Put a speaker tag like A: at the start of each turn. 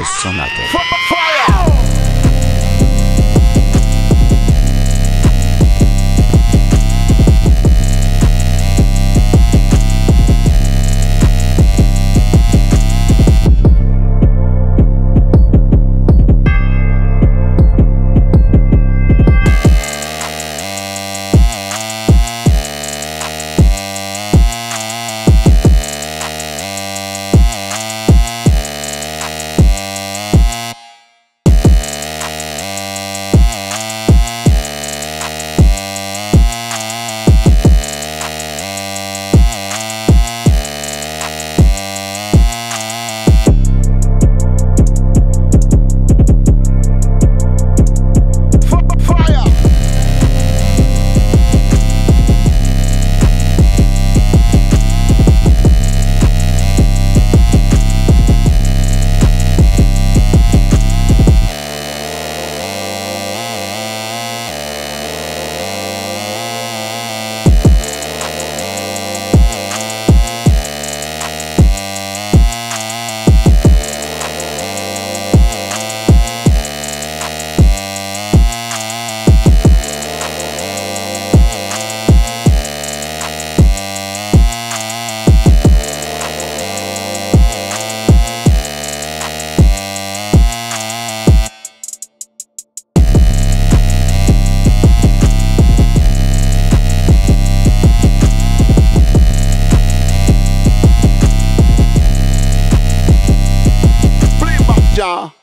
A: Sonate. Jah